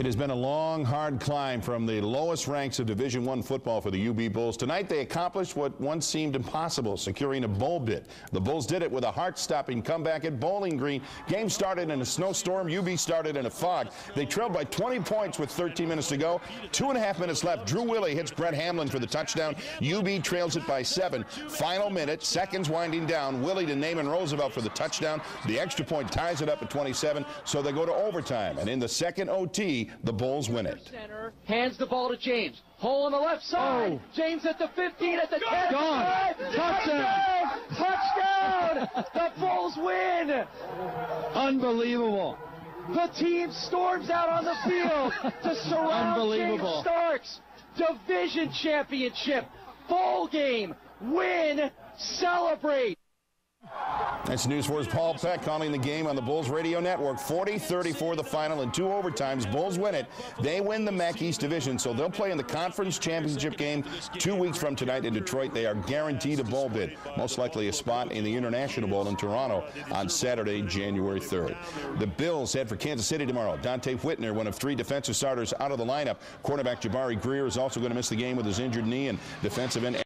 It has been a long, hard climb from the lowest ranks of Division One football for the UB Bulls. Tonight, they accomplished what once seemed impossible, securing a bowl bid. The Bulls did it with a heart-stopping comeback at Bowling Green. Game started in a snowstorm. UB started in a fog. They trailed by 20 points with 13 minutes to go. Two and a half minutes left. Drew Willy hits Brett Hamlin for the touchdown. UB trails it by seven. Final minute, seconds winding down. Willy to Naaman Roosevelt for the touchdown. The extra point ties it up at 27, so they go to overtime. And in the second OT, the Bulls win it. Center hands the ball to James. Hole on the left side. Oh. James at the 15, at the 10. Gone. Touchdown. Touchdown. the Bulls win. Unbelievable. The team storms out on the field to surround James Starks. Division championship. Bowl game. Win. Celebrate. That's News 4's Paul Peck calling the game on the Bulls Radio Network. 40-34 the final in two overtimes. Bulls win it. They win the MAC East Division, so they'll play in the conference championship game two weeks from tonight in Detroit. They are guaranteed a bowl bid, most likely a spot in the International Bowl in Toronto on Saturday, January 3rd. The Bills head for Kansas City tomorrow. Donte Whitner, one of three defensive starters out of the lineup. Quarterback Jabari Greer is also going to miss the game with his injured knee, and defensive end